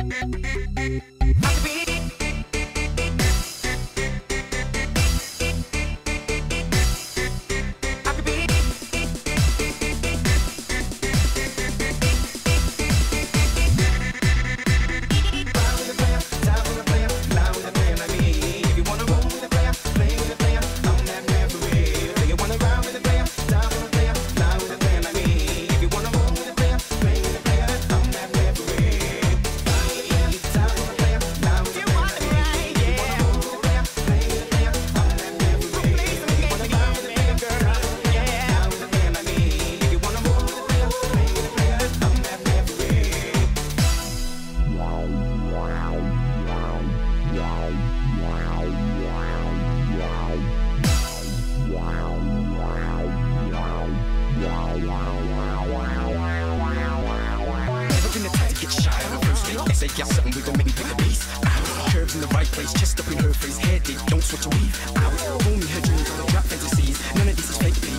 Thank you. say out something, we gon' make me pick a piece. Curves in the right place, chest up in her face, head deep, don't switch a weave. Out. Homie, her dreams, don't drop fantasies. None of this is fake.